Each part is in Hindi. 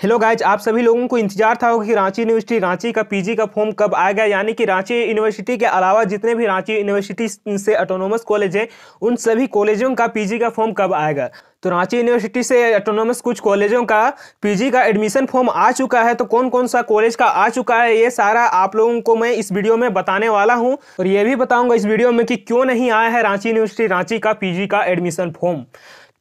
हेलो गाइज़ आप सभी लोगों को इंतज़ार था कि रांची यूनिवर्सिटी रांची का पीजी का फॉर्म कब आएगा। यानी कि रांची यूनिवर्सिटी के अलावा जितने भी रांची यूनिवर्सिटी से ऑटोनोमस कॉलेज हैं, उन सभी कॉलेजों का पीजी का फॉर्म कब आएगा? तो रांची यूनिवर्सिटी से ऑटोनोमस कुछ कॉलेजों का पीजी का एडमिशन फॉर्म आ चुका है। तो कौन कौन सा कॉलेज का आ चुका है, ये सारा आप लोगों को मैं इस वीडियो में बताने वाला हूँ। और ये भी बताऊँगा इस वीडियो में कि क्यों नहीं आया है रांची यूनिवर्सिटी रांची का पीजी का एडमिशन फॉर्म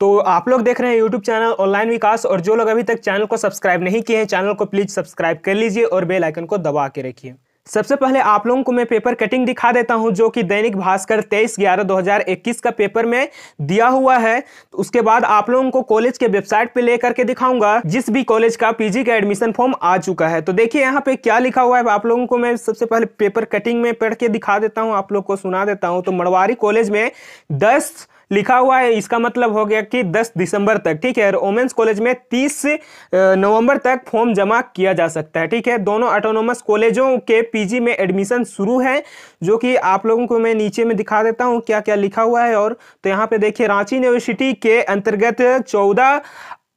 तो आप लोग देख रहे हैं यूट्यूब चैनल ऑनलाइन विकास और जो लोग अभी तक चैनल को सब्सक्राइब नहीं किए हैं चैनल को प्लीज़ सब्सक्राइब कर लीजिए और बेल आइकन को दबा के रखिए। सबसे पहले आप लोगों को मैं पेपर कटिंग दिखा देता हूँ, जो कि दैनिक भास्कर 23 ग्यारह 2021 का पेपर में दिया हुआ है। तो उसके बाद आप लोगों को कॉलेज के वेबसाइट पे लेकर के दिखाऊँगा, जिस भी कॉलेज का पीजी का एडमिशन फॉर्म आ चुका है। तो देखिए यहाँ पे क्या लिखा हुआ है, आप लोगों को मैं सबसे पहले पेपर कटिंग में पढ़ के दिखा देता हूँ, आप लोग को सुना देता हूँ। तो मड़वारी कॉलेज में दस लिखा हुआ है, इसका मतलब हो गया कि 10 दिसंबर तक, ठीक है? और वोमेंस कॉलेज में 30 नवंबर तक फॉर्म जमा किया जा सकता है, ठीक है? दोनों ऑटोनोमस कॉलेजों के पीजी में एडमिशन शुरू है, जो कि आप लोगों को मैं नीचे में दिखा देता हूँ क्या क्या लिखा हुआ है, और तो यहाँ पे देखिए, रांची यूनिवर्सिटी के अंतर्गत चौदह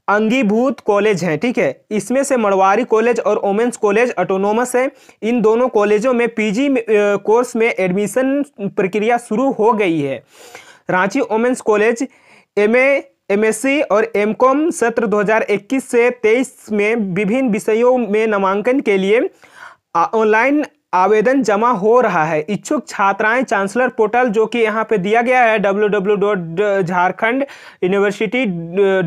अंगीभूत कॉलेज हैं, ठीक है? इसमें से मड़वारी कॉलेज और ओमेंस कॉलेज ऑटोनोमस है। इन दोनों कॉलेजों में पीजी कोर्स में एडमिशन प्रक्रिया शुरू हो गई है। Ranchi women's college M MSc और एमकॉम सत्र 2021 से 23 में विभिन्न विषयों में नामांकन के लिए ऑनलाइन आवेदन जमा हो रहा है। इच्छुक छात्राएँ चांसलर पोर्टल जो कि यहाँ पे दिया गया है, W W dot Jharkhand university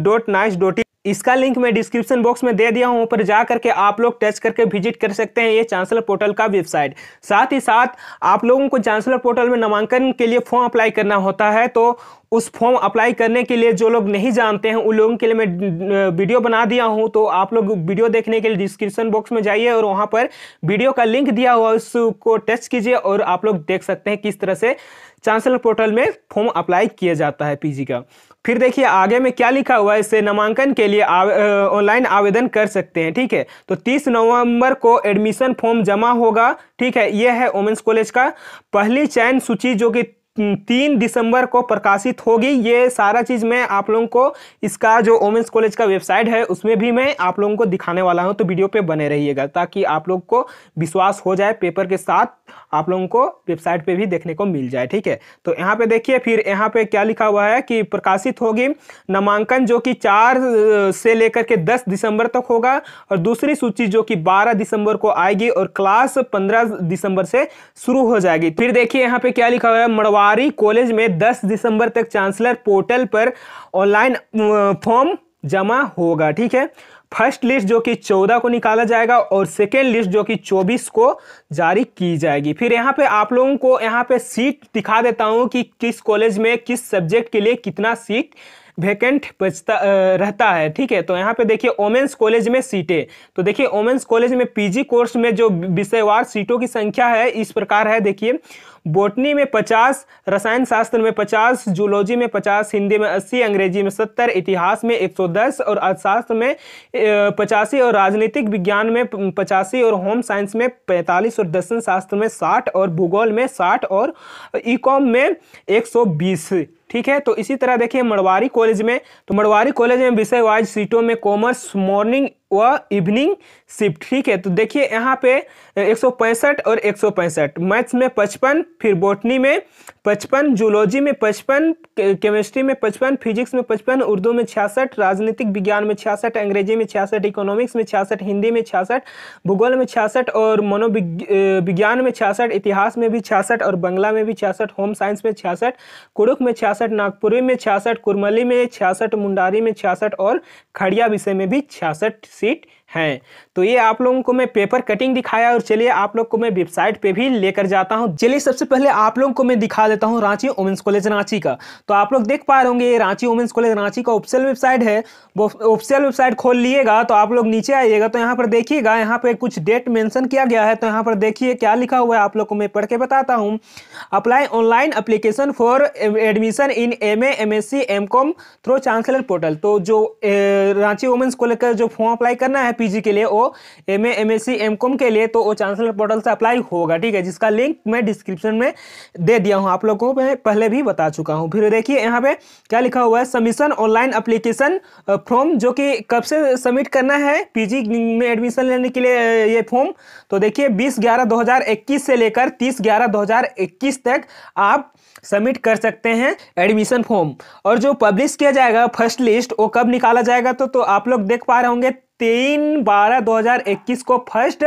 dot nice dot इसका लिंक मैं डिस्क्रिप्शन बॉक्स में दे दिया हूँ, ऊपर जा करके आप लोग टच करके विज़िट कर सकते हैं ये चांसलर पोर्टल का वेबसाइट। साथ ही साथ, आप लोगों को चांसलर पोर्टल में नामांकन के लिए फॉर्म अप्लाई करना होता है तो उस फॉर्म अप्लाई करने के लिए जो लोग नहीं जानते हैं, उन लोगों के लिए मैं वीडियो बना दिया हूँ तो आप लोग वीडियो देखने के लिए डिस्क्रिप्शन बॉक्स में जाइए और वहाँ पर वीडियो का लिंक दिया हुआ उसको टच कीजिए और आप लोग देख सकते हैं किस तरह से चांसलर पोर्टल में फॉर्म अप्लाई किया जाता है पीजी का। फिर देखिए, आगे में क्या लिखा हुआ है? इससे नामांकन के लिए ऑनलाइन आवेदन कर सकते हैं, ठीक है? तो 30 नवंबर को एडमिशन फॉर्म जमा होगा, ठीक है? यह है वोमेंस कॉलेज का पहली चयन सूची जो कि तीन दिसंबर को प्रकाशित होगी। ये सारा चीज़ मैं आप लोगों को इसका जो वोमेंस कॉलेज का वेबसाइट है, उसमें भी मैं आप लोगों को दिखाने वाला हूँ तो वीडियो पे बने रहिएगा, ताकि आप लोग को विश्वास हो जाए पेपर के साथ आप लोगों को वेबसाइट पे भी देखने को मिल जाए, ठीक है? तो यहाँ पे देखिए, फिर यहाँ पे क्या लिखा हुआ है कि प्रकाशित होगी, नामांकन जो कि चार से लेकर के दस दिसंबर तक होगा, और दूसरी सूची जो कि बारह दिसंबर को आएगी, और क्लास पंद्रह दिसंबर से शुरू हो जाएगी। फिर देखिए, यहाँ पे क्या लिखा हुआ है, मड़वा पटवारी कॉलेज में 10 दिसंबर तक चांसलर पोर्टल पर ऑनलाइन फॉर्म जमा होगा, ठीक है? फ़र्स्ट लिस्ट जो कि 14 को निकाला जाएगा और सेकेंड लिस्ट जो कि 24 को जारी की जाएगी। फिर यहाँ पे आप लोगों को यहाँ पे सीट दिखा देता हूँ कि किस कॉलेज में किस सब्जेक्ट के लिए कितना सीट वैकेंट बचता रहता है, ठीक है? तो यहाँ पे देखिए, ओमेंस कॉलेज में सीटें। तो देखिए, ओमेंस कॉलेज में पीजी कोर्स में जो विषयवार सीटों की संख्या है, इस प्रकार है, देखिए। बोटनी में 50 रसायन शास्त्र में 50 जूलॉजी में 50 हिंदी में 80 अंग्रेज़ी में 70 इतिहास में 110 और अर्थशास्त्र में पचासी और राजनीतिक विज्ञान में पचासी और होम साइंस में 45 और दर्शन शास्त्र में 60 और भूगोल में 60 और ई कॉम में 120 ठीक है? तो इसी तरह देखिए मड़वारी कॉलेज में तो मड़वारी कॉलेज में विषय वाइज सीटों में कॉमर्स, मॉर्निंग व इवनिंग शिफ्ट ठीक है तो देखिए यहाँ पे एक सौ पैंसठ और एक सौ पैंसठ मैथ्स में पचपन फिर बोटनी में पचपन जूलॉजी में पचपन केमिस्ट्री में पचपन फिजिक्स में पचपन उर्दू में छियासठ राजनीतिक विज्ञान में छियासठ अंग्रेज़ी में छियासठ इकोनॉमिक्स में छियासठ हिंदी में छियासठ भूगोल में छियासठ और मनोविज्ञान में छियासठ इतिहास में भी छियासठ और बंगला में भी छियासठ होम साइंस में छियासठ कुड़ुक में छियासठ नागपुरी में छियासठ कुरमली में छियासठ मुंडारी में छियासठ और खड़िया विषय में भी छियासठ सीट हैं। तो ये आप लोगों को मैं पेपर कटिंग दिखाया और चलिए आप लोग को मैं वेबसाइट पे भी लेकर जाता हूँ। चलिए सबसे पहले आप लोगों को मैं दिखा देता हूँ रांची वुमेंस कॉलेज रांची का। तो आप लोग देख पा रहे होंगे ये रांची वुमेंस कॉलेज रांची का ऑफिशियल वेबसाइट है। वो ऑफिशियल वेबसाइट खोल लिएगा तो आप लोग नीचे आइएगा तो यहाँ पर देखिएगा, यहाँ पे कुछ डेट मैंशन किया गया है। तो यहाँ पर देखिए क्या लिखा हुआ है, आप लोग को मैं पढ़ के बताता हूँ। Apply online application for admission in M MSc MCom through chancellor portal तो जो रांची वुमेंस कॉलेज का जो फॉर्म अप्लाई करना है पीजी के लिए वो M M S C M com के लिए तो वो चांसलर पोर्टल से अप्लाई होगा, ठीक है, जिसका लिंक मैं डिस्क्रिप्शन में दे दिया हूँ। आप लोगों को मैं पहले भी बता चुका हूँ। फिर देखिए, यहाँ पे क्या लिखा हुआ है? सबमिशन ऑनलाइन अप्लीकेशन फॉर्म जो कि कब से सबमिट करना है? पीजी में एडमिशन लेने के लिए ये फॉर्म तो देखिए, बीस ग्यारह दो से लेकर तीस ग्यारह दो तक आप सबमिट कर सकते हैं एडमिशन फॉर्म और जो पब्लिश किया जाएगा फ़र्स्ट लिस्ट वो कब निकाला जाएगा तो तो आप लोग देख पा रहे होंगे तीन बारह दो हज़ार इक्कीस को फ़र्स्ट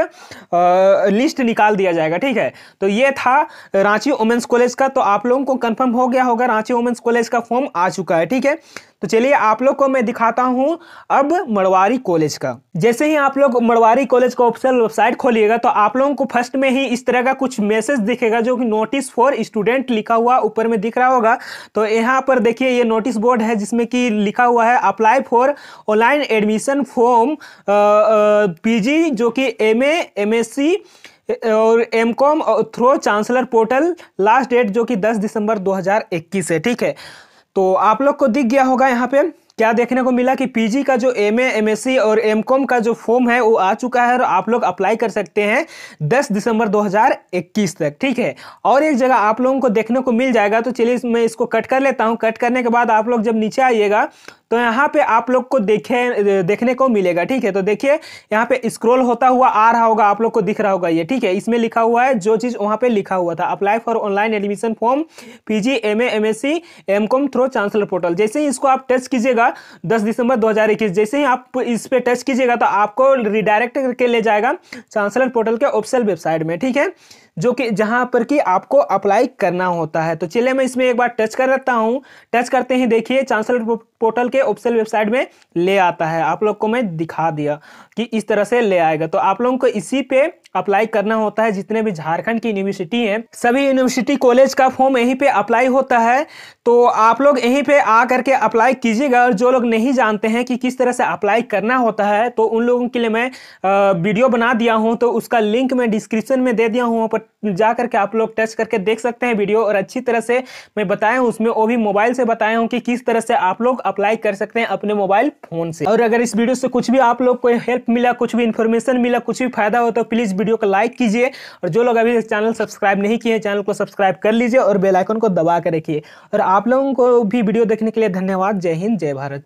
लिस्ट निकाल दिया जाएगा, ठीक है? तो ये था रांची वुमेंस कॉलेज का तो आप लोगों को कंफर्म हो गया होगा, रांची वुमेंस कॉलेज का फॉर्म आ चुका है, ठीक है? तो चलिए आप लोग को मैं दिखाता हूँ अब मड़वारी कॉलेज का। जैसे ही आप लोग मड़वारी कॉलेज का ऑफिशियल वेबसाइट खोलिएगा तो आप लोगों को फ़र्स्ट में ही इस तरह का कुछ मैसेज दिखेगा जो कि नोटिस फॉर स्टूडेंट लिखा हुआ ऊपर में दिख रहा होगा। तो यहाँ पर देखिए, ये नोटिस बोर्ड है जिसमें कि लिखा हुआ है apply for online admission form PG जो कि एम एमएससी और MCom through chancellor portal last date जो कि 10 दिसंबर 2021 है, ठीक है। तो आप लोग को दिख गया होगा यहाँ पे क्या देखने को मिला कि पीजी का जो एमए एमएससी और एमकॉम का जो फॉर्म है, वो आ चुका है और आप लोग अप्लाई कर सकते हैं 10 दिसंबर 2021 तक, ठीक है? और एक जगह आप लोगों को देखने को मिल जाएगा तो चलिए मैं इसको कट कर लेता हूँ। कट करने के बाद आप लोग जब नीचे आइएगा तो यहाँ पे आप लोग को देखे, देखने को मिलेगा, ठीक है? तो देखिए, यहाँ पे स्क्रॉल होता हुआ आ रहा होगा, आप लोग को दिख रहा होगा ये, ठीक है? इसमें लिखा हुआ है, जो चीज़ वहाँ पे लिखा हुआ था apply for online admission form PG C MCom through chancellor portal जैसे ही इसको आप टच कीजिएगा, दस दिसंबर दो हज़ार इक्कीस, जैसे ही आप इस पर टच कीजिएगा तो आपको रिडायरेक्ट करके ले जाएगा चांसलर पोर्टल के ऑफिशियल वेबसाइट में, ठीक है? जो कि जहाँ पर कि आपको अप्लाई करना होता है। तो चलिए मैं इसमें एक बार टच कर लेता हूँ। टच करते ही देखिए चांसलर पोर्टल के ऑफिशियल वेबसाइट में ले आता है। आप लोग को मैं दिखा दिया कि इस तरह से ले आएगा। तो आप लोगों को इसी पे अप्लाई करना होता है। जितने भी झारखंड की यूनिवर्सिटी हैं, सभी यूनिवर्सिटी कॉलेज का फॉर्म यहीं पे अप्लाई होता है। तो आप लोग यहीं पे आ करके अप्लाई कीजिएगा। और जो लोग नहीं जानते हैं कि किस तरह से अप्लाई करना होता है तो उन लोगों के लिए मैं वीडियो बना दिया हूँ। तो उसका लिंक मैं डिस्क्रिप्शन में दे दिया हूँ। वहाँ पर जा करके आप लोग टच करके देख सकते हैं वीडियो और अच्छी तरह से मैं बताया हूँ, उसमें वो भी मोबाइल से बताया हूँ कि किस तरह से आप लोग अप्लाई कर सकते हैं अपने मोबाइल फ़ोन से। और अगर इस वीडियो से कुछ भी आप लोग को हेल्प मिला, कुछ भी इन्फॉर्मेशन मिला, कुछ भी फ़ायदा हो तो प्लीज़ वीडियो को लाइक कीजिए और जो लोग अभी चैनल सब्सक्राइब नहीं किए चैनल को सब्सक्राइब कर लीजिए और बेलाइकन को दबा कर रखिए। और आप लोगों को भी वीडियो देखने के लिए धन्यवाद। जय हिंद, जय भारत।